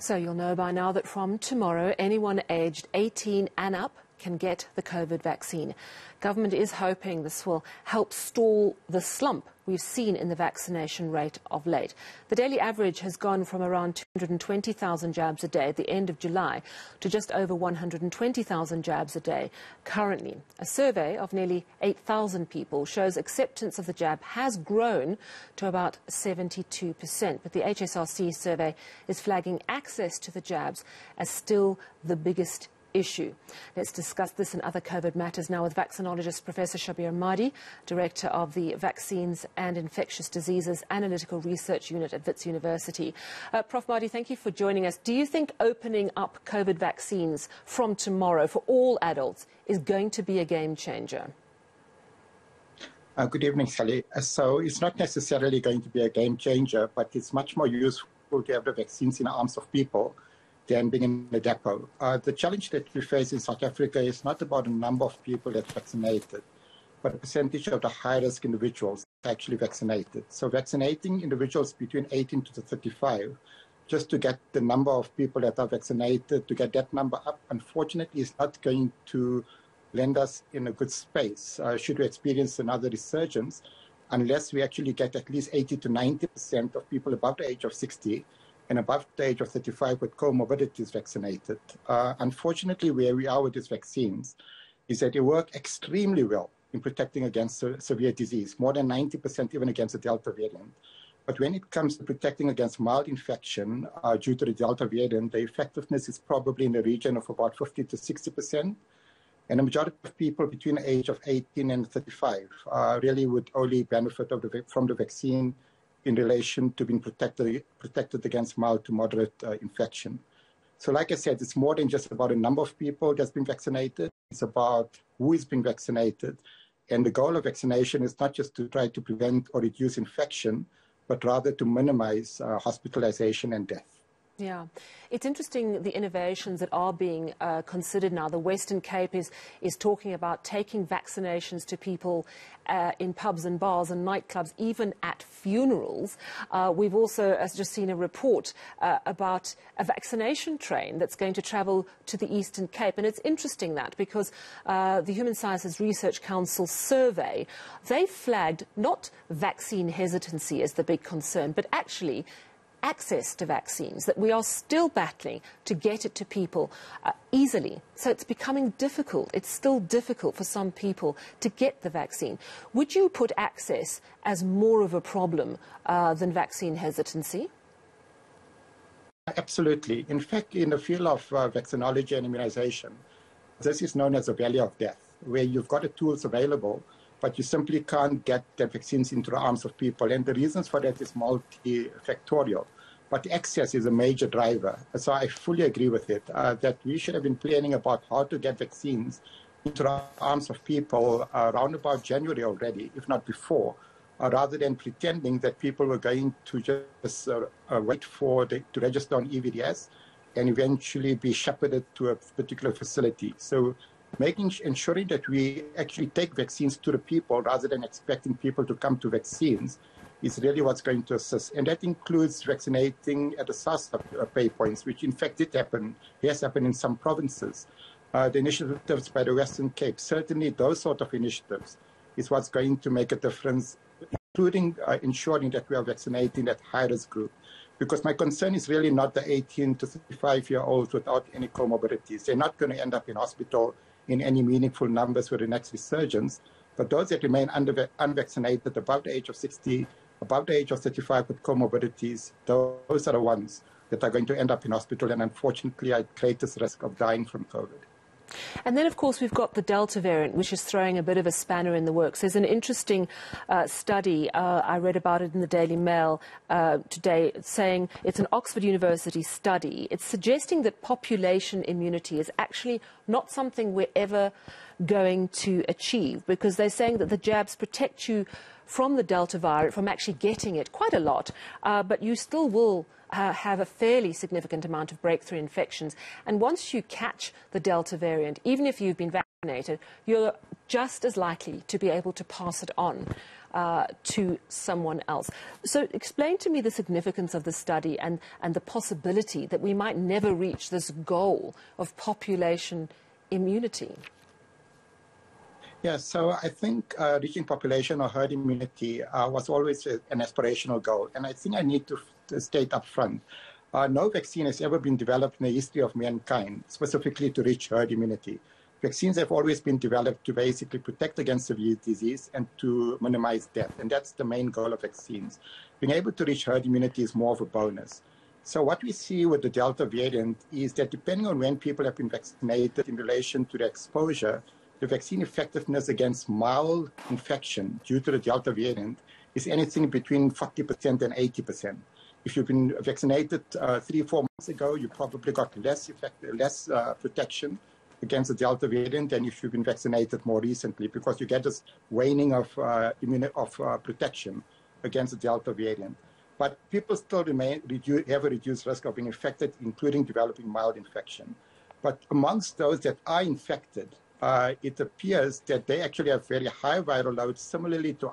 So you'll know by now that from tomorrow, anyone aged 18 and up can get the COVID vaccine. Government is hoping this will help stall the slump we've seen in the vaccination rate of late. The daily average has gone from around 220,000 jabs a day at the end of July to just over 120,000 jabs a day currently. A survey of nearly 8,000 people shows acceptance of the jab has grown to about 72%. But the HSRC survey is flagging access to the jabs as still the biggest issue. Let's discuss this and other COVID matters now with vaccinologist Professor Shabir Madhi, Director of the Vaccines and Infectious Diseases Analytical Research Unit at Wits University. Uh, Prof. Madhi, thank you for joining us. Do you think opening up COVID vaccines from tomorrow for all adults is going to be a game changer? Uh, good evening, Sally. Uh, so it's not necessarily going to be a game changer, but it's much more useful to have the vaccines in the arms of people than being in a depot. Uh, the challenge that we face in South Africa is not about the number of people that vaccinated, but the percentage of the high-risk individuals actually vaccinated. So vaccinating individuals between 18 to 35, just to get the number of people that are vaccinated, to get that number up, unfortunately, is not going to land us in a good space. Uh, should we experience another resurgence, unless we actually get at least 80 to 90% of people above the age of 60 and above the age of 35 with comorbidities vaccinated. Uh, unfortunately, where we are with these vaccines is that they work extremely well in protecting against severe disease, more than 90% even against the Delta variant. But when it comes to protecting against mild infection uh, due to the Delta variant, the effectiveness is probably in the region of about 50 to 60%. And the majority of people between the age of 18 and 35 uh, really would only benefit the, from the vaccine in relation to being protected, protected against mild to moderate uh, infection. So like I said, it's more than just about a number of people that's been vaccinated. It's about who is being vaccinated. And the goal of vaccination is not just to try to prevent or reduce infection, but rather to minimize uh, hospitalization and death. Yeah, it's interesting the innovations that are being uh, considered now. The Western Cape is, is talking about taking vaccinations to people uh, in pubs and bars and nightclubs, even at funerals. Uh, we've also just seen a report uh, about a vaccination train that's going to travel to the Eastern Cape. And it's interesting that because uh, the Human Sciences Research Council survey, they flagged not vaccine hesitancy as the big concern, but actually access to vaccines, that we are still battling to get it to people uh, easily. So it's becoming difficult. It's still difficult for some people to get the vaccine. Would you put access as more of a problem uh, than vaccine hesitancy? Absolutely. In fact, in the field of uh, vaccinology and immunization, this is known as the valley of death, where you've got the tools available, but you simply can't get the vaccines into the arms of people. And the reasons for that is multifactorial. But access is a major driver. So I fully agree with it uh, that we should have been planning about how to get vaccines into the arms of people uh, around about January already, if not before, uh, rather than pretending that people were going to just uh, uh, wait for the, to register on EVDS and eventually be shepherded to a particular facility. So making ensuring that we actually take vaccines to the people rather than expecting people to come to vaccines is really what's going to assist. And that includes vaccinating at the SASSA pay points, which in fact did happen, has happened in some provinces. Uh, the initiatives by the Western Cape, certainly those sort of initiatives is what's going to make a difference, including uh, ensuring that we are vaccinating that high-risk group. Because my concern is really not the 18 to 35 year olds without any comorbidities. They're not going to end up in hospital in any meaningful numbers for the next resurgence. But those that remain under, unvaccinated above the age of 60, above the age of 35 with comorbidities, those are the ones that are going to end up in hospital and unfortunately at greatest risk of dying from COVID. And then, of course, we've got the Delta variant, which is throwing a bit of a spanner in the works. There's an interesting uh, study, uh, I read about it in the Daily Mail uh, today, saying it's an Oxford University study. It's suggesting that population immunity is actually not something we're ever going to achieve because they're saying that the jabs protect you from the Delta variant, from actually getting it quite a lot, uh, but you still will uh, have a fairly significant amount of breakthrough infections. And once you catch the Delta variant, even if you've been vaccinated, vaccinated, you're just as likely to be able to pass it on uh, to someone else. So, explain to me the significance of the study and, and the possibility that we might never reach this goal of population immunity. Yeah, so I think uh, reaching population or herd immunity uh, was always a, an aspirational goal. And I think I need to, to state up front uh, no vaccine has ever been developed in the history of mankind specifically to reach herd immunity. Vaccines have always been developed to basically protect against severe disease and to minimize death. And that's the main goal of vaccines. Being able to reach herd immunity is more of a bonus. So what we see with the Delta variant is that depending on when people have been vaccinated in relation to the exposure, the vaccine effectiveness against mild infection due to the Delta variant is anything between 40% and 80%. If you've been vaccinated uh, three, four months ago, you probably got less effect, less uh, protection against the Delta variant than if you've been vaccinated more recently, because you get this waning of, uh, of uh, protection against the Delta variant. But people still remain, have a reduced risk of being infected, including developing mild infection. But amongst those that are infected, uh, it appears that they actually have very high viral loads, similarly to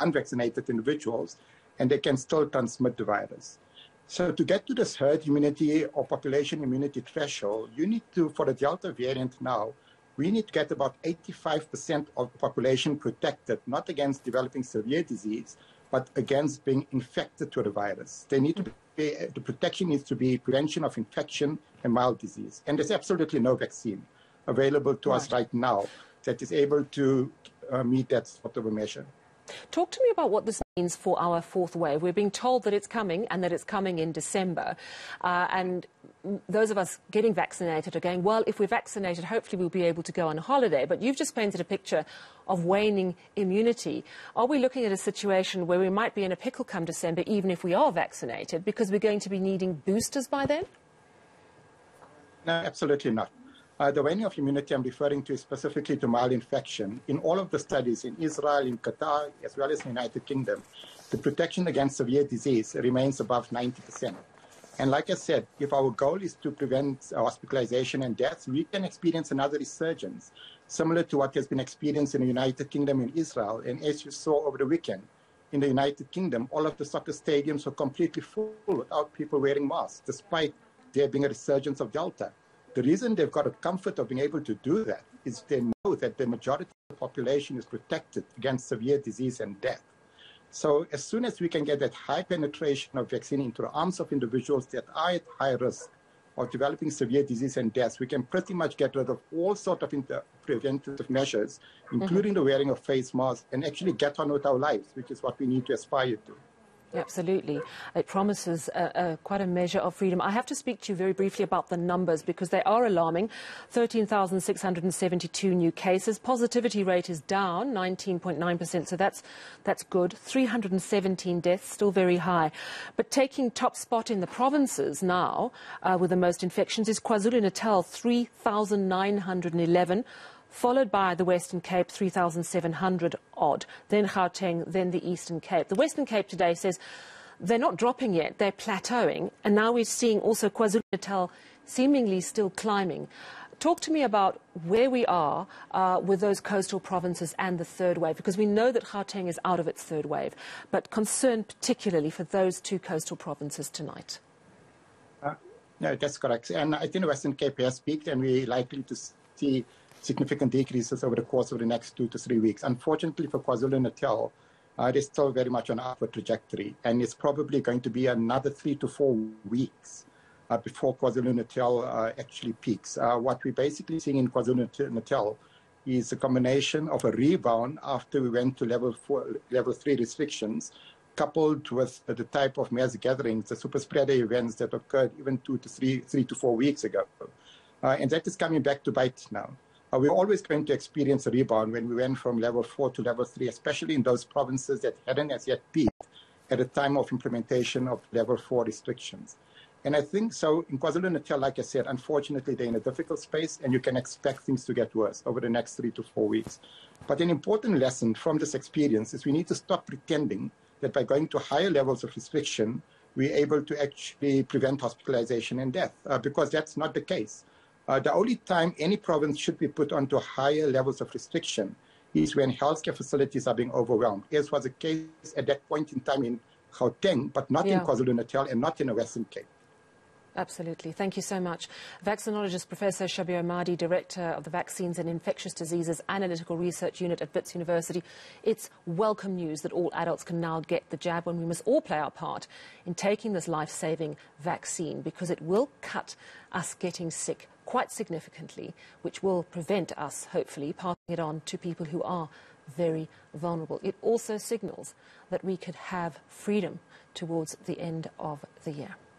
unvaccinated individuals, and they can still transmit the virus. So to get to this herd immunity or population immunity threshold, you need to, for the Delta variant now, we need to get about 85% of the population protected, not against developing severe disease, but against being infected with the virus. They need to be, the protection needs to be prevention of infection and mild disease. And there's absolutely no vaccine available to right. us right now that is able to uh, meet that sort of a measure. Talk to me about what this means for our fourth wave. We're being told that it's coming and that it's coming in December. Uh, and those of us getting vaccinated are going, well, if we're vaccinated, hopefully we'll be able to go on holiday. But you've just painted a picture of waning immunity. Are we looking at a situation where we might be in a pickle come December, even if we are vaccinated, because we're going to be needing boosters by then? No, absolutely not. Uh, the waning of immunity I'm referring to is specifically to mild infection. In all of the studies in Israel, in Qatar, as well as in the United Kingdom, the protection against severe disease remains above 90%. And like I said, if our goal is to prevent hospitalization and deaths, we can experience another resurgence, similar to what has been experienced in the United Kingdom and Israel. And as you saw over the weekend, in the United Kingdom, all of the soccer stadiums were completely full without people wearing masks, despite there being a resurgence of Delta. The reason they've got a comfort of being able to do that is they know that the majority of the population is protected against severe disease and death. So as soon as we can get that high penetration of vaccine into the arms of individuals that are at high risk of developing severe disease and death, we can pretty much get rid of all sort of preventive measures, including mm-hmm. the wearing of face masks, and actually get on with our lives, which is what we need to aspire to. Absolutely. It promises quite a measure of freedom. I have to speak to you very briefly about the numbers because they are alarming. 13,672 new cases. Positivity rate is down 19.9%, so that's, that's good. 317 deaths, still very high. But taking top spot in the provinces now uh, with the most infections is KwaZulu-Natal, 3,911 followed by the Western Cape, 3,700 odd, then Gauteng, then the Eastern Cape. The Western Cape today says they're not dropping yet, they're plateauing, and now we're seeing also KwaZulu-Natal seemingly still climbing. Talk to me about where we are uh, with those coastal provinces and the third wave, because we know that Gauteng is out of its third wave, but concern particularly for those two coastal provinces tonight. Uh, no, that's correct. And I think Western Cape has peaked, and we're likely to see significant decreases over the course of the next two to three weeks. Unfortunately for KwaZulu-Natal, uh, it is still very much on upward trajectory, and it's probably going to be another three to four weeks uh, before KwaZulu-Natal uh, actually peaks. Uh, what we're basically seeing in KwaZulu-Natal is a combination of a rebound after we went to level four, level three restrictions, coupled with the type of mass gatherings, the super spreader events that occurred even two to three, three to four weeks ago. Uh, and that is coming back to bite now. Uh, we're always going to experience a rebound when we went from level four to level three, especially in those provinces that hadn't as yet peaked at the time of implementation of level four restrictions. And I think so in KwaZulu-Natal, like I said, unfortunately, they're in a difficult space and you can expect things to get worse over the next three to four weeks. But an important lesson from this experience is we need to stop pretending that by going to higher levels of restriction, we're able to actually prevent hospitalization and death, uh, because that's not the case Uh, the only time any province should be put onto higher levels of restriction is when healthcare facilities are being overwhelmed, as was the case at that point in time in Gauteng, but not yeah. in KwaZulu-Natal and not in the Western Cape. Absolutely. Thank you so much. Vaccinologist Professor Shabir Madhi, Director of the Vaccines and Infectious Diseases Analytical Research Unit at Wits University. It's welcome news that all adults can now get the jab when we must all play our part in taking this life-saving vaccine because it will cut us getting sick quite significantly, which will prevent us, hopefully, passing it on to people who are very vulnerable. It also signals that we could have freedom towards the end of the year.